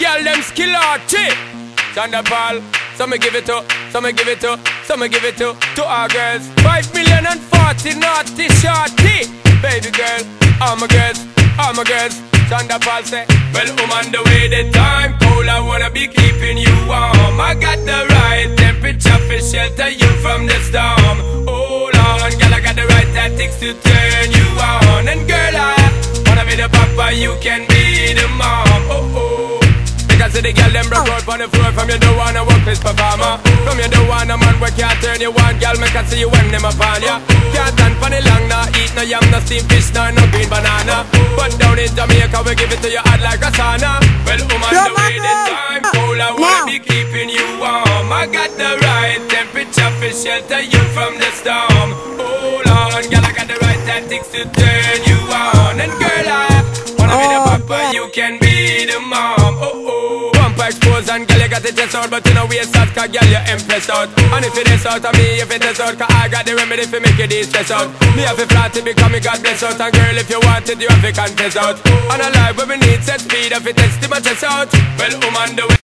Girl, them skill arty. Sean da Paul. Some me give it to, some me give it to, some me give it to, to our girls. Five million and forty naughty shorty. Baby girl, all my girls, all my girls. Sean da Paul say, Well, I'm on the way, the time cold. I wanna be keeping you warm. I got the right temperature for shelter you from the storm. Hold on, girl, I got the right tactics to turn you Because the girl them broke out on the floor. From you don't wanna work this performer. From you don't wanna man where can't turn you on. Girl, make I see you when them upon ya Can't stand for the long, nah. Eat no yam, no steamed fish, no, no green banana. But down in Jamaica, we give it to you hot like a sauna. Well, on the way the time cold I wanna be keeping you warm. I got the right temperature for shelter you from the storm. Hold on, girl, I got the right tactics to turn you on. And girl, I wanna be the oh, papa, you can be got the chest out But you know waist out, cause girl, you impressed out. And if it is out of me, if it is out Cause I got the remedy for make you de-stress out. Me have a flat to become me God bless out. And girl, if you want it, you have to confess out. And a life where we need set speed If it test my chest out. Well, I'm on the way